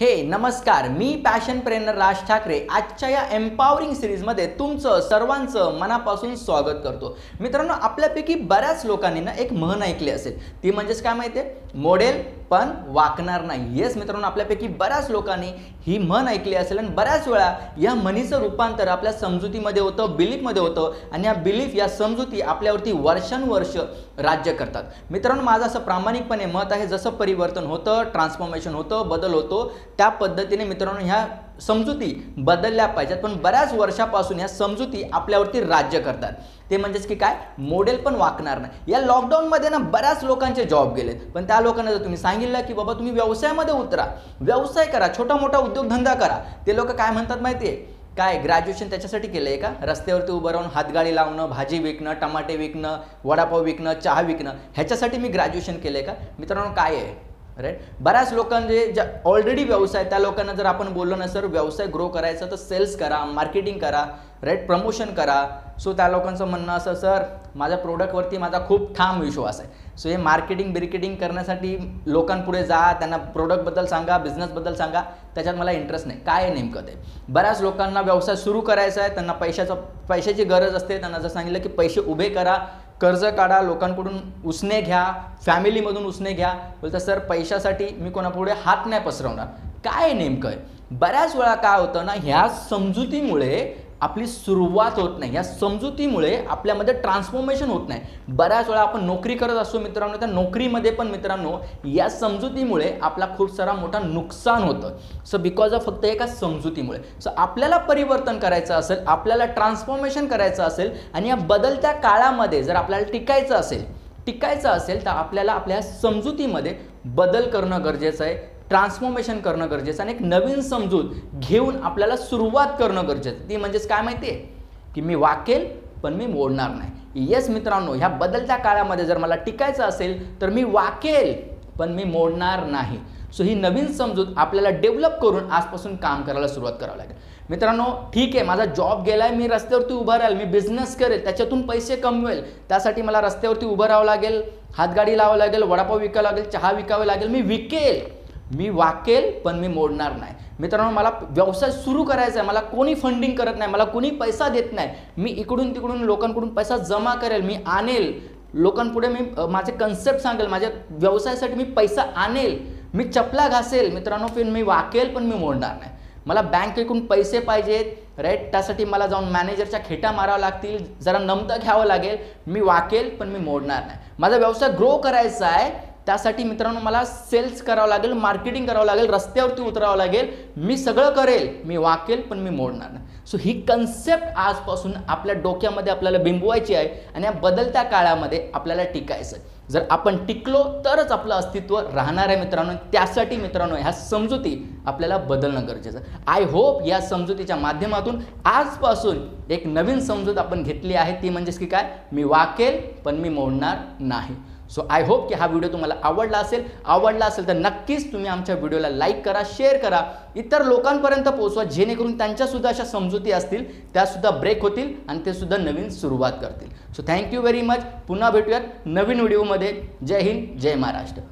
हे नमस्कार मी पॅशन प्रेरणर राज ठाकरे. आजच्या या एम्पावरिंग सिरीजमध्ये तुमचं सर्वांचं मनापासून स्वागत करतो. मित्रांनो आपल्यापैकी बऱ्याच लोकांनी ना एक म्हण ऐकली असेल. ती म्हणजेच काय माहिती आहे मोडेल पण वाकणार नाही. येस मित्रांनो आपल्यापैकी बऱ्याच लोकांनी ही म्हण ऐकली असेल आणि बऱ्याच वेळा या म्हणीचं रूपांतर आपल्या समजुतीमध्ये होतं बिलीफमध्ये होतं आणि या बिलीफ या समजुती आपल्यावरती वर्षानुवर्ष राज्य करतात. मित्रांनो माझं असं प्रामाणिकपणे मत आहे जसं परिवर्तन होतं ट्रान्सफॉर्मेशन होतं बदल होतो त्या पद्धतीने मित्रांनो ह्या समजुती बदलल्या पाहिजेत. पण बऱ्याच वर्षापासून ह्या समजुती आपल्यावरती राज्य करतात. ते म्हणजेच की काय? मॉडेल पण वाकणार नाही. या लॉकडाऊनमध्ये ना बऱ्याच लोकांचे जॉब गेलेत. पण त्या लोकांना जर तुम्ही सांगितलं की बाबा तुम्ही व्यवसायामध्ये उतरा व्यवसाय करा छोटा मोठा उद्योगधंदा करा ते लोक काय म्हणतात माहिती आहे काय ग्रॅज्युएशन त्याच्यासाठी केलं आहे का? रस्त्यावरती उभं राहून हातगाडी लावणं भाजी विकणं टमाटे विकणं वडापाव विकणं चहा विकणं ह्याच्यासाठी मी ग्रॅज्युएशन केलं आहे का? मित्रांनो काय आहे? राईट बऱ्याच लोकांचे ज्या ऑलरेडी व्यवसाय त्या लोकांना जर आपण बोललो ना सर व्यवसाय ग्रो करायचा तर सेल्स करा मार्केटिंग करा राईट प्रमोशन करा. सो त्या लोकांचं म्हणणं असं सर माझ्या प्रोडक्टवरती माझा खूप ठाम विश्वास आहे. सो हे मार्केटिंग बिर्केटिंग करण्यासाठी लोकांपुढे जा त्यांना प्रोडक्टबद्दल सांगा बिझनेसबद्दल सांगा. त्याच्यात मला इंटरेस्ट नाही. काय आहे नेमकं ते? बऱ्याच लोकांना व्यवसाय सुरू करायचा आहे. त्यांना पैशाचं पैशाची गरज असते. त्यांना जर सांगितलं की पैसे उभे करा कर्ज काढा लोकांकडून उसने घ्या फॅमिलीमधून उसने घ्या. बोलतं सर पैशासाठी मी कोणापुढे हात नाही पसरवणार. काय नेमकं आहे बऱ्याच वेळा काय होतं ना ह्या समजुतीमुळे आपली सुरुवात होत नाही. या समजुतीमुळे आपल्यामध्ये ट्रान्सफॉर्मेशन होत नाही. बऱ्याच वेळा आपण नोकरी करत असतो मित्रांनो त्या नोकरीमध्ये पण मित्रांनो या समजुतीमुळे आपला खूप सारा मोठा नुकसान होतं. सो बिकॉज ऑफ फक्त एका समजुतीमुळे. सो आपल्याला परिवर्तन करायचं असेल आपल्याला ट्रान्सफॉर्मेशन करायचं असेल आणि या बदलत्या काळामध्ये जर आपल्याला टिकायचं असेल टिकायचं असेल तर आपल्याला आपल्या समजुतीमध्ये बदल करणं गरजेचं आहे. ट्रान्सफॉर्मेशन करणं गरजेचं आणि एक नवीन समजूत घेऊन आपल्याला सुरुवात करणं गरजेचं. ती म्हणजेच काय माहिती आहे की मी वाकेल पण मी मोडणार नाही. येस मित्रांनो ह्या बदलत्या काळामध्ये जर मला टिकायचं असेल तर मी वाकेल पण मी मोडणार नाही. सो ही नवीन समजूत आपल्याला डेव्हलप करून आजपासून काम करायला सुरुवात करावं लागेल. मित्रांनो ठीक आहे माझा जॉब गेला आहे मी रस्त्यावरती उभा राहील मी बिझनेस करेल त्याच्यातून पैसे कमवेल त्यासाठी मला रस्त्यावरती उभं राहावं लागेल हातगाडी लावावं लागेल वडापाव विकावं लागेल चहा विकावं लागेल मी विकेल. मी वाकेल पण मी मोडणार नाही. मित्रांनो मला व्यवसाय सुरू करायचा आहे. मला कोणी फंडिंग करत नाही मला कोणी पैसा देत नाही. मी इकडून तिकडून लोकांकडून पैसा जमा करेल मी आणेल. लोकांपुढे मी माझे कन्सेप्ट सांगेल माझ्या व्यवसायासाठी मी पैसा आणेल. मी चपला घासेल. मित्रांनो पण मी वाकेल पण मी मोडणार नाही. मला बँकेकडून पैसे पाहिजेत राईट त्यासाठी मला जाऊन मॅनेजरच्या खेटा मारावं लागतील. जरा नमतं घ्यावं लागेल. मी वाकेल पण मी मोडणार नाही. माझा व्यवसाय ग्रो करायचा आहे. त्यासाठी मित्रांनो मला सेल्स करावं लागेल मार्केटिंग करावं लागेल रस्त्यावरती उतरावं लागेल. मी सगळं करेल मी वाकेल पण मी मोडणार नाही. सो ही कन्सेप्ट आजपासून आपल्या डोक्यामध्ये आपल्याला बिंबवायची आहे आणि या बदलत्या काळामध्ये आपल्याला टिकायचं आहे. जर आपण टिकलो तरच आपलं अस्तित्व राहणार आहे मित्रांनो. त्यासाठी मित्रांनो ह्या समजुती आपल्याला बदलणं गरजेचं आय होप या समजुतीच्या माध्यमातून आजपासून एक नवीन समजूत आपण घेतली आहे. ती म्हणजेच की काय? मी वाकेल पण मी मोडणार नाही. सो आय होप की हा व्हिडिओ तुम्हाला आवडला असेल. आवडला असेल तर नक्कीच तुम्ही आमच्या व्हिडिओला लाईक करा शेअर करा. इतर लोकांपर्यंत पोहोचवा जेणेकरून त्यांच्यासुद्धा अशा समजुती असतील त्यासुद्धा ब्रेक होतील आणि ते सुद्धा नवीन सुरुवात करतील. सो थँक्यू व्हेरी मच पुन्हा भेटूयात नवीन व्हिडिओमध्ये जय हिंद जय महाराष्ट्र.